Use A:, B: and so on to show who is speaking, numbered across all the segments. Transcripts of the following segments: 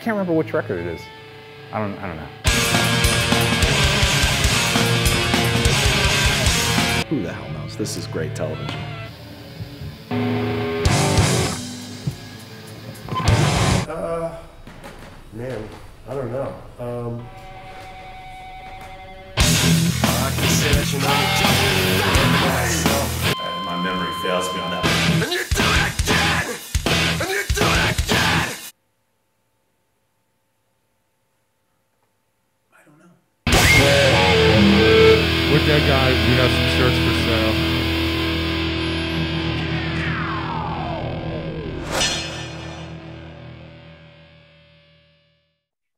A: can't remember which record it is. I don't. I don't know.
B: Who the hell knows? This is great television.
C: Uh, man, I don't know. Um,
D: My memory fails me on that.
E: With that guy, we have some shirts for sale.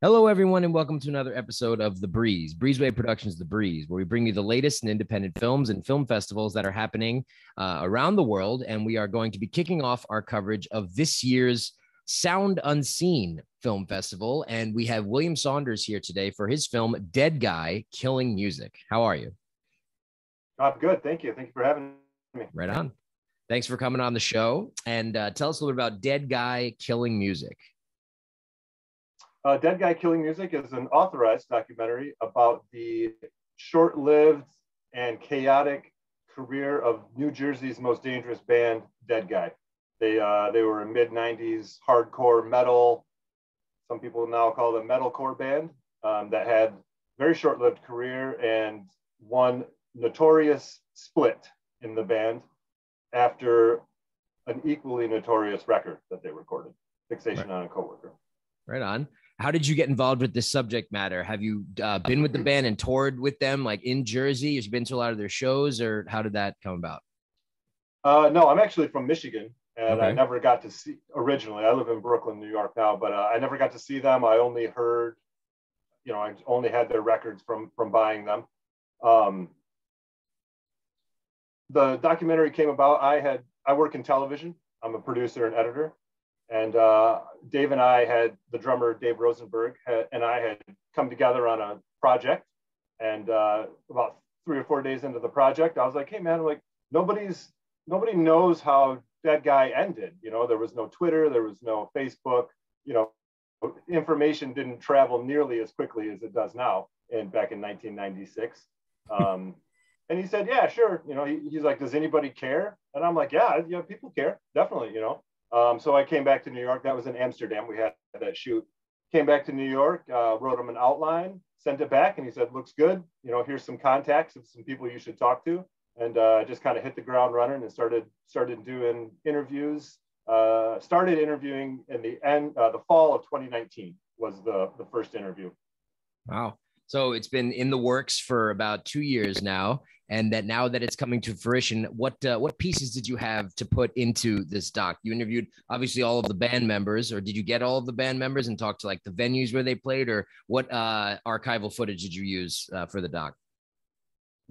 F: Hello, everyone, and welcome to another episode of The Breeze, Breezeway Productions The Breeze, where we bring you the latest in independent films and film festivals that are happening uh, around the world. And we are going to be kicking off our coverage of this year's Sound Unseen Film Festival. And we have William Saunders here today for his film Deadguy Killing Music. How are you?
C: I'm good. Thank you. Thank you for having me.
F: Right on. Thanks for coming on the show. And uh, tell us a little bit about Deadguy Killing Music.
C: Uh, Deadguy Killing Music is an authorized documentary about the short lived and chaotic career of New Jersey's most dangerous band, Deadguy. They, uh, they were a mid 90s hardcore metal, some people now call them metalcore band, um, that had very short lived career and one notorious split in the band after an equally notorious record that they recorded, Fixation on a Coworker.
F: Right on. How did you get involved with this subject matter? Have you uh, been with the band and toured with them, like in Jersey? Have you been to a lot of their shows, or how did that come about?
C: Uh, no, I'm actually from Michigan, and I never got to see originally. I live in Brooklyn, New York now, but uh, I never got to see them. I only heard, you know, I only had their records from from buying them. Um, the documentary came about. I had I work in television. I'm a producer and editor, and uh, Dave and I had the drummer Dave Rosenberg had, and I had come together on a project. And uh, about three or four days into the project, I was like, "Hey, man, I'm like nobody's nobody knows how Deadguy ended. You know, there was no Twitter, there was no Facebook. You know, information didn't travel nearly as quickly as it does now. And back in 1996." Um, and he said, "Yeah, sure." You know, he, he's like, "Does anybody care?" And I'm like, "Yeah, yeah, people care, definitely." You know. Um, so I came back to New York. That was in Amsterdam. We had that shoot. Came back to New York, uh, wrote him an outline, sent it back, and he said, "Looks good. You know, here's some contacts of some people you should talk to." And uh, just kind of hit the ground running and started started doing interviews. Uh, started interviewing in the end, uh, the fall of 2019 was the the first interview.
F: Wow. So it's been in the works for about two years now, and that now that it's coming to fruition, what uh, what pieces did you have to put into this doc? You interviewed obviously all of the band members, or did you get all of the band members and talk to like the venues where they played, or what uh, archival footage did you use uh, for the doc?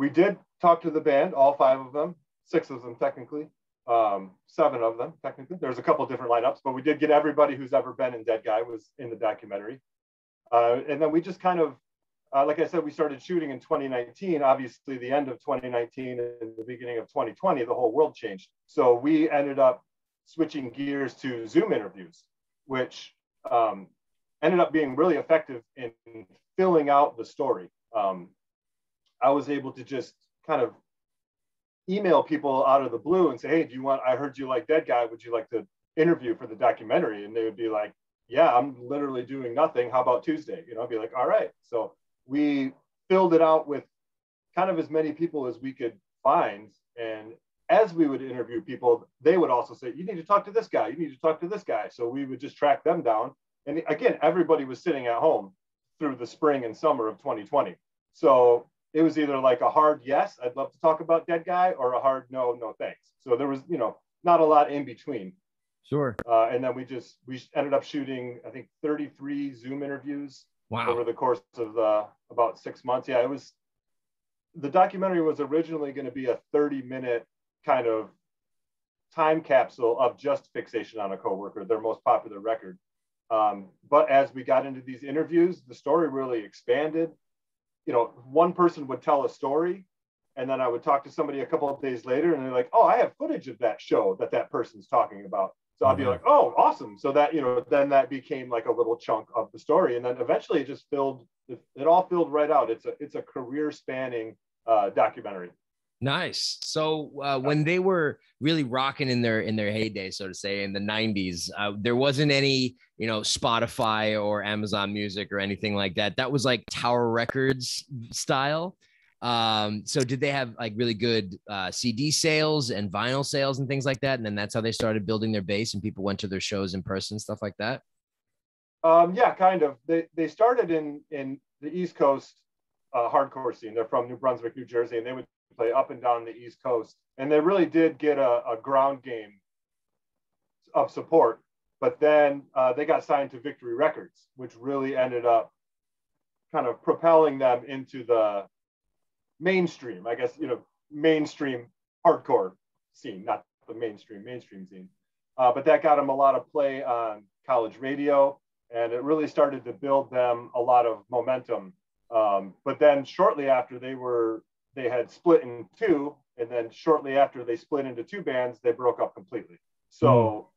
C: we did talk to the band, all five of them, six of them technically, um, seven of them technically. There's a couple different lineups, but we did get everybody who's ever been in Deadguy was in the documentary. Uh, and then we just kind of, uh, like I said, we started shooting in 2019. Obviously, the end of 2019 and the beginning of 2020, the whole world changed. So we ended up switching gears to Zoom interviews, which um, ended up being really effective in filling out the story. Um, I was able to just kind of email people out of the blue and say, "Hey, do you want? I heard you like Deadguy. Would you like to interview for the documentary?" And they would be like, "Yeah, I'm literally doing nothing. How about Tuesday?" You know, I'd be like, "All right." So we filled it out with kind of as many people as we could find, and as we would interview people, they would also say, "You need to talk to this guy. You need to talk to this guy." So we would just track them down. And again, everybody was sitting at home through the spring and summer of 2020. So it was either like a hard yes, I'd love to talk about Deadguy, or a hard no, no thanks. So there was, you know, not a lot in between.
F: Sure.
C: Uh, and then we just we ended up shooting, I think, 33 Zoom interviews
F: Wow.
C: over the course of uh, about six months. Yeah, it was. The documentary was originally going to be a 30 minute kind of time capsule of just fixation on a coworker, their most popular record. Um, but as we got into these interviews, the story really expanded. You know, one person would tell a story, and then I would talk to somebody a couple of days later, and they're like, "Oh, I have footage of that show that that person's talking about." So I'll be
F: Mhm.
C: like, oh, awesome. So that, you know, then that became like a little chunk of the story. And then eventually it just filled, it, it all filled right out. It's a, it's a career spanning uh, documentary.
F: Nice. So uh, when they were really rocking in their in their heyday, so to say, in the '90s, uh, there wasn't any, you know, Spotify or Amazon Music or anything like that. That was like Tower Records style. Um, so did they have like really good uh, CD sales and vinyl sales and things like that? And then that's how they started building their base, and people went to their shows in person, stuff like that.
C: Um, yeah, kind of. They, they started in, in the East Coast uh, hardcore scene. They're from New Brunswick, New Jersey, and they would play up and down the East Coast. And they really did get a, a ground game of support. But then uh, they got signed to Victory Records, which really ended up kind of propelling them into the mainstream, I guess, you know, mainstream hardcore scene, not the mainstream, mainstream scene. Uh, but that got them a lot of play on college radio, and it really started to build them a lot of momentum. Um, but then shortly after they were, they had split in two, and then shortly after they split into two bands, they broke up completely. So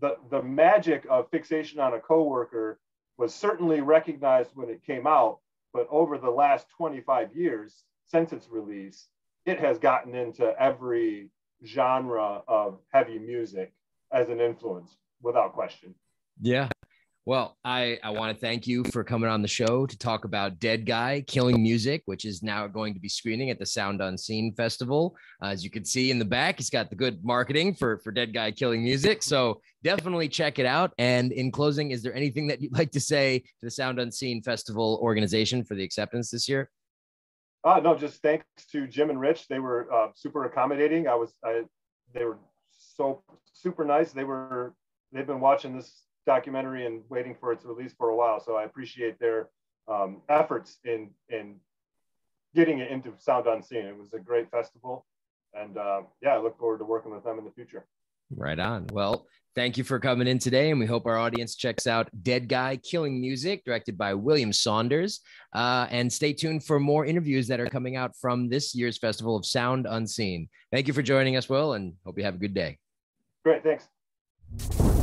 C: the the magic of fixation on a coworker was certainly recognized when it came out, but over the last 25 years since its release, it has gotten into every genre of heavy music as an influence without question.
F: Yeah. Well, I, I want to thank you for coming on the show to talk about Deadguy Killing Music, which is now going to be screening at the Sound Unseen Festival. Uh, as you can see in the back, he's got the good marketing for, for Deadguy Killing Music. So definitely check it out. And in closing, is there anything that you'd like to say to the Sound Unseen Festival organization for the acceptance this year?
C: Uh, no, just thanks to Jim and Rich. They were uh, super accommodating. I was, I, they were so super nice. They were, they've been watching this documentary and waiting for its release for a while. So I appreciate their um, efforts in in getting it into Sound Unseen. It was a great festival, and uh, yeah, I look forward to working with them in the future.
F: Right on. Well, thank you for coming in today, and we hope our audience checks out Deadguy Killing Music, directed by William Saunders. Uh, and stay tuned for more interviews that are coming out from this year's Festival of Sound Unseen. Thank you for joining us, Will, and hope you have a good day.
C: Great, thanks.